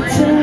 It's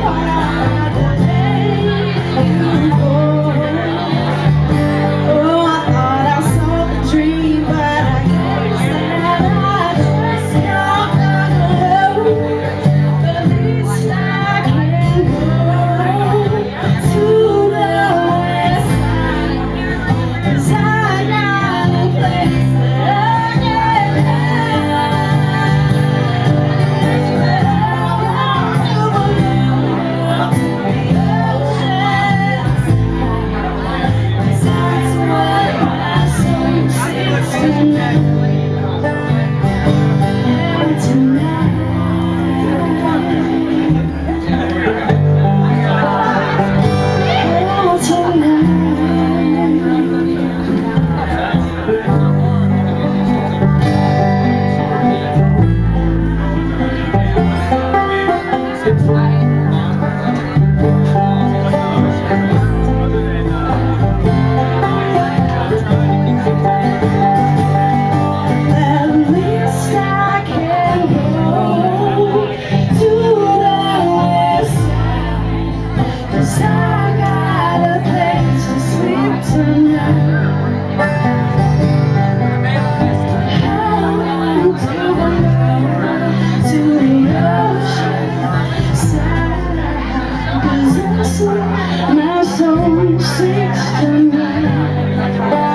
快乐 My soul sinks tonight